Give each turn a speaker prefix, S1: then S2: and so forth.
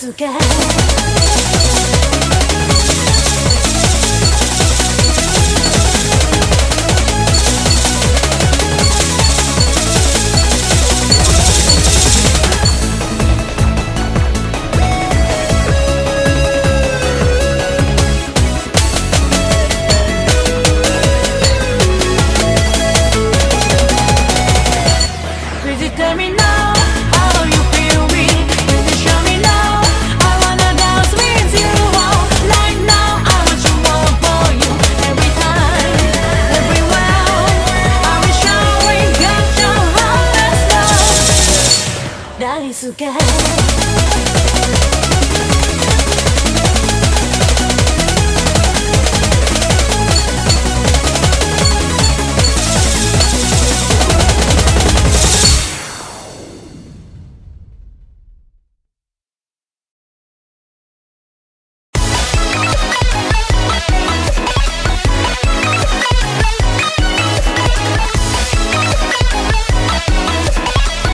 S1: ですか大好き